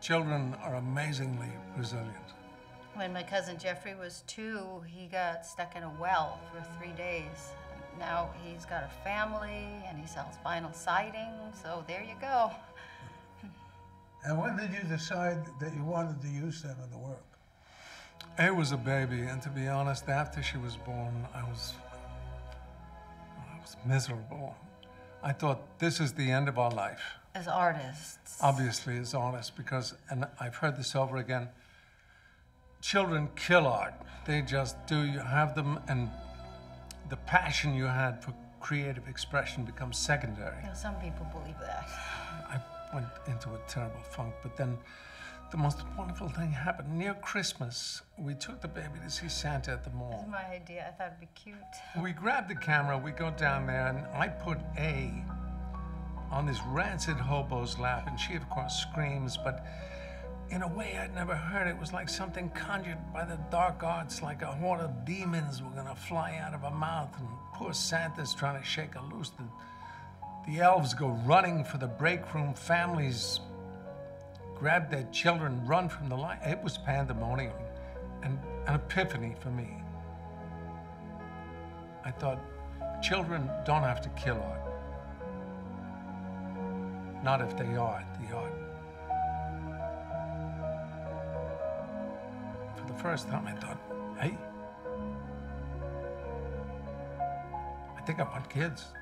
Children are amazingly resilient. When my cousin Jeffrey was two, he got stuck in a well for three days. Now he's got a family and he sells vinyl siding, so there you go. And when did you decide that you wanted to use them in the work? A was a baby, and to be honest, after she was born, I was, I was miserable. I thought this is the end of our life. As artists, Obviously, as artists, because, and I've heard this over again. Children kill art. They just do. You have them, and the passion you had for creative expression becomes secondary. you know, some people believe that. I went into a terrible funk, but then the most wonderful thing happened. Near Christmas, we took the baby to see Santa at the mall. That's my idea. I thought it'd be cute. We grab the camera, we go down there, and I put A on this rancid hobo's lap, and she, of course, screams, but in a way I'd never heard. It was like something conjured by the dark arts, like a horde of demons were gonna fly out of her mouth, and poor Santa's trying to shake her loose. The, the elves go running for the break room, families grab their children, run from the light. It was pandemonium and an epiphany for me. I thought, children don't have to kill art. Not if they are the art. For the first time, I thought, hey, I think I want kids.